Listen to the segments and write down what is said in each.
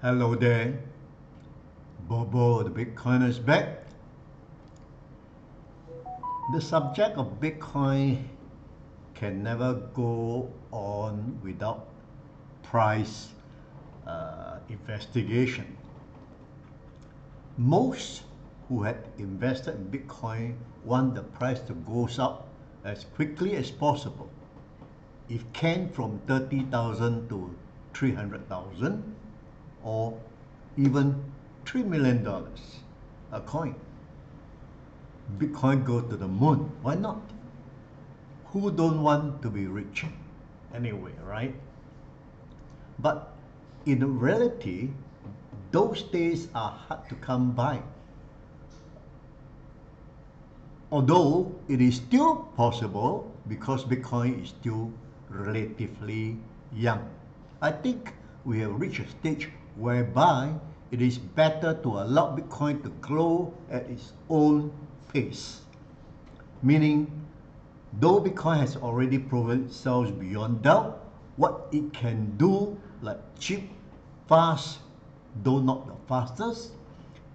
Hello there. Bobo, the Bitcoiner is back. The subject of Bitcoin can never go on without price uh, investigation. Most who had invested in Bitcoin want the price to go up as quickly as possible. If can from 30,000 to 300,000 or even $3 million a coin. Bitcoin go to the moon. Why not? Who don't want to be rich anyway, right? But in reality, those days are hard to come by. Although it is still possible because Bitcoin is still relatively young. I think we have reached a stage whereby it is better to allow Bitcoin to grow at its own pace. Meaning, though Bitcoin has already proven itself beyond doubt, what it can do, like cheap, fast, though not the fastest,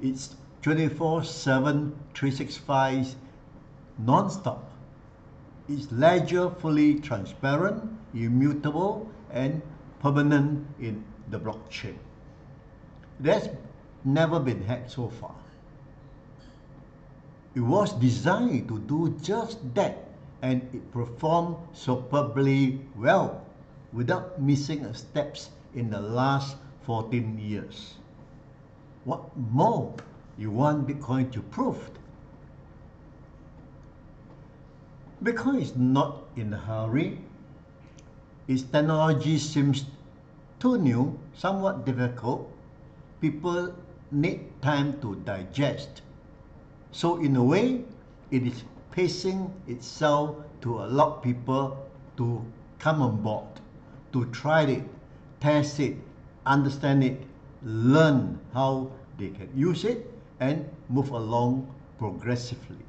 it's 24 7, 365 non-stop. Its ledger fully transparent, immutable, and permanent in the blockchain. That's never been hacked so far. It was designed to do just that and it performed superbly well without missing a steps in the last 14 years. What more you want Bitcoin to prove? Bitcoin is not in a hurry. Its technology seems too new, somewhat difficult. People need time to digest. So in a way, it is pacing itself to allow people to come on board, to try it, test it, understand it, learn how they can use it, and move along progressively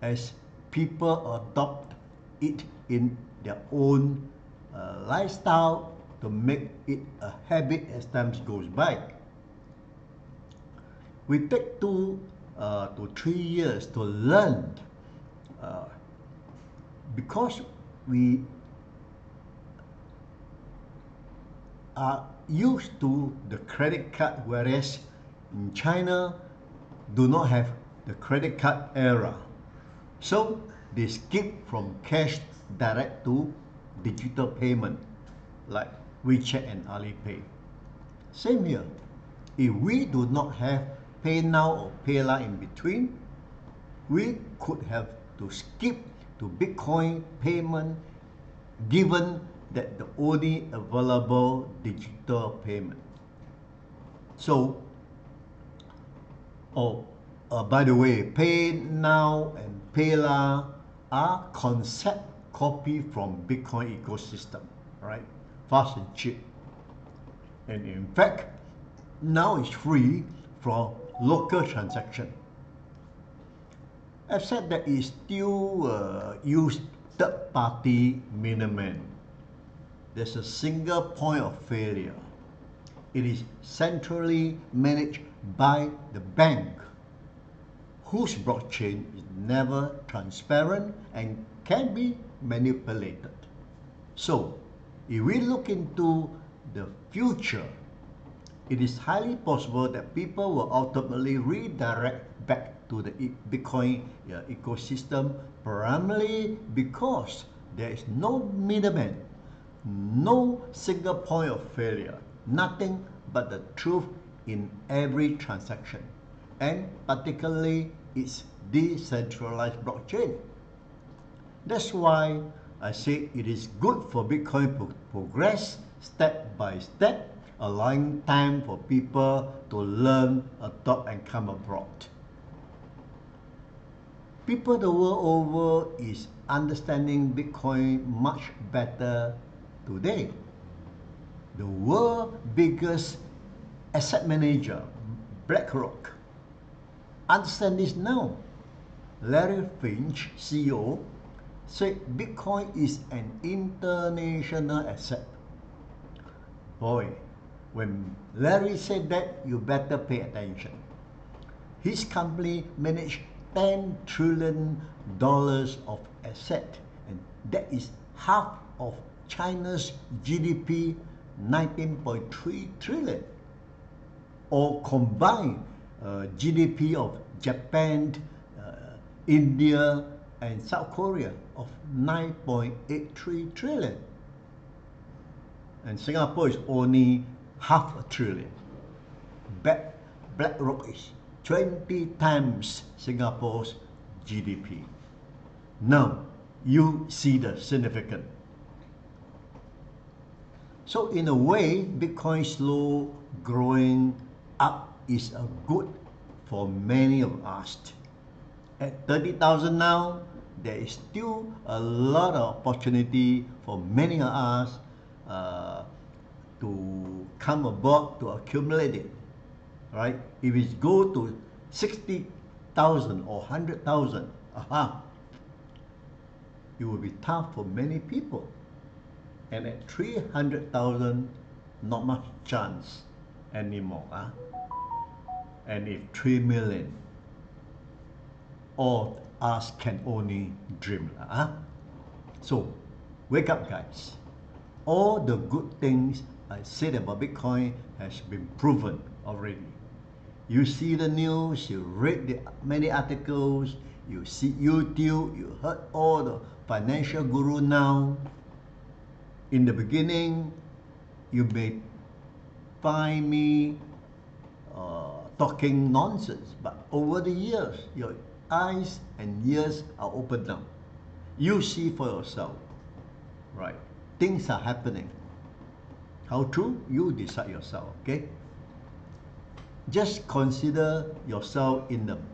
as people adopt it in their own uh, lifestyle to make it a habit as time goes by. We take two uh, to three years to learn uh, because we are used to the credit card whereas in China do not have the credit card era. So they skip from cash direct to digital payment like WeChat and Alipay. Same here. If we do not have PayNow or PayLah in between, we could have to skip to Bitcoin payment given that the only available digital payment. So, oh, uh, by the way, PayNow and PayLah are concept copy from Bitcoin ecosystem, right? Fast and cheap. And in fact, now it's free from local transaction. Except that it still uh, use third-party middleman. There's a single point of failure. It is centrally managed by the bank, whose blockchain is never transparent and can be manipulated. So, if we look into the future, it is highly possible that people will ultimately redirect back to the Bitcoin uh, ecosystem primarily because there is no middleman, no single point of failure, nothing but the truth in every transaction, and particularly its decentralized blockchain. That's why I say it is good for Bitcoin to progress step by step allowing time for people to learn, adopt, and come abroad. People the world over is understanding Bitcoin much better today. The world's biggest asset manager, BlackRock, understand this now. Larry Fink, CEO, said Bitcoin is an international asset. Boy, When Larry said that, you better pay attention. His company managed 10 trillion dollars of asset and that is half of China's GDP 19.3 trillion or combined uh, GDP of Japan, uh, India and South Korea of 9.83 trillion. And Singapore is only half a trillion. Black, BlackRock is 20 times Singapore's GDP. Now, you see the significance. So in a way, Bitcoin slow growing up is a good for many of us. At 30,000 now, there is still a lot of opportunity for many of us uh, to come aboard to accumulate it. Right? If it go to 60,000 or 100,000, aha, it will be tough for many people. And at 300,000, not much chance anymore. Huh? And if 3 million, all us can only dream. Huh? So, wake up guys. All the good things I said about Bitcoin has been proven already. You see the news, you read the many articles, you see YouTube, you heard all the financial guru now. In the beginning, you may find me uh, talking nonsense, but over the years, your eyes and ears are opened now. You see for yourself, right? Things are happening. How true? You decide yourself, okay? Just consider yourself in them.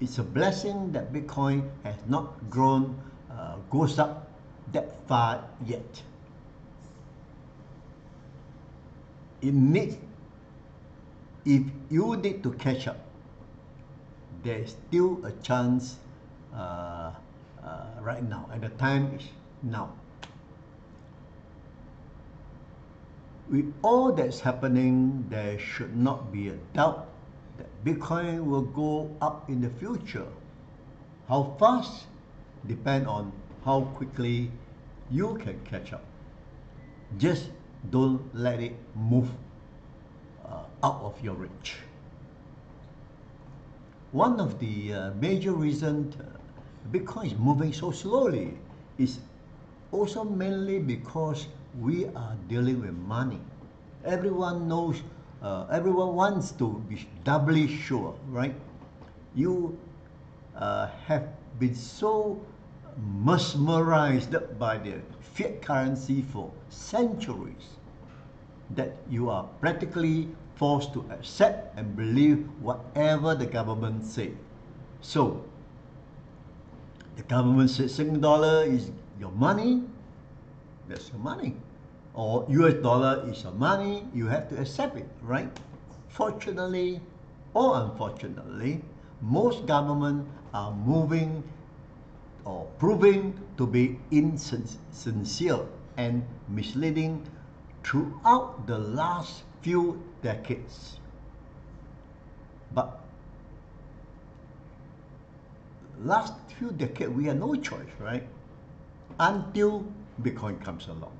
It's a blessing that Bitcoin has not grown, uh, goes up that far yet. It needs, if you need to catch up, there is still a chance uh, uh, right now, and the time is now. With all that's happening, there should not be a doubt that Bitcoin will go up in the future. How fast depends on how quickly you can catch up. Just don't let it move uh, out of your reach. One of the uh, major reasons uh, Bitcoin is moving so slowly is also mainly because we are dealing with money. Everyone knows, uh, everyone wants to be doubly sure, right? You uh, have been so mesmerized by the fiat currency for centuries that you are practically forced to accept and believe whatever the government say. So, the government says Sing dollar is your money, that's your money. Or US dollar is your money, you have to accept it, right? Fortunately or unfortunately, most governments are moving or proving to be insincere and misleading throughout the last few decades. But last few decades, we had no choice, right? Until Bitcoin comes along.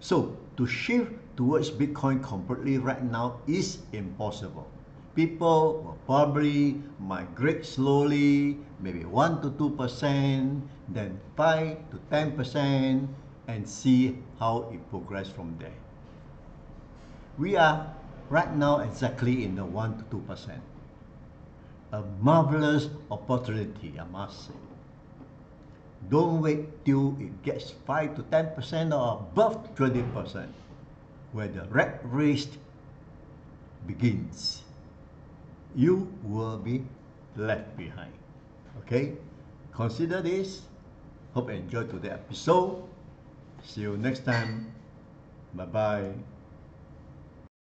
So to shift towards Bitcoin completely right now is impossible. People will probably migrate slowly, maybe 1 to 2%, then 5 to 10%, and see how it progresses from there. We are right now exactly in the 1 to 2%. A marvelous opportunity, I must say. Don't wait till it gets 5 to 10% or above 20% where the rat race begins. You will be left behind. Okay? Consider this. Hope you enjoyed today's episode. See you next time. Bye bye.